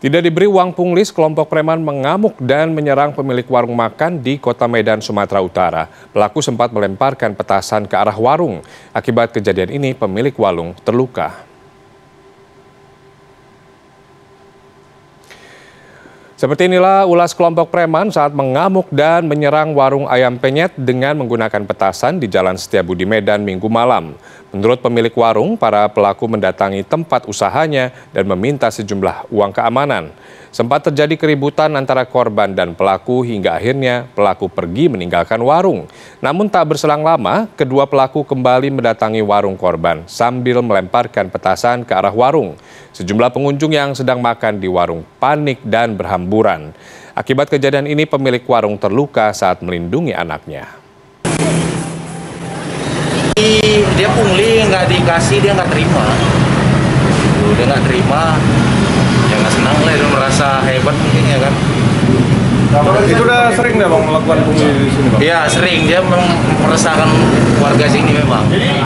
Tidak diberi uang pungli, kelompok preman mengamuk dan menyerang pemilik warung makan di kota Medan, Sumatera Utara. Pelaku sempat melemparkan petasan ke arah warung. Akibat kejadian ini, pemilik warung terluka. Seperti inilah ulas kelompok preman saat mengamuk dan menyerang warung ayam penyet dengan menggunakan petasan di Jalan Setiabudi Medan minggu malam. Menurut pemilik warung, para pelaku mendatangi tempat usahanya dan meminta sejumlah uang keamanan. Sempat terjadi keributan antara korban dan pelaku hingga akhirnya pelaku pergi meninggalkan warung. Namun tak berselang lama, kedua pelaku kembali mendatangi warung korban sambil melemparkan petasan ke arah warung. Sejumlah pengunjung yang sedang makan di warung panik dan berhamburan. Akibat kejadian ini pemilik warung terluka saat melindungi anaknya. Dia pungli nggak dikasih dia nggak terima. Dia nggak terima ya nggak senang lah itu merasa hebat mungkin ya kan itu udah sering dah bang melakukan pungli di sini bang? Iya sering dia memang meresahkan warga sini memang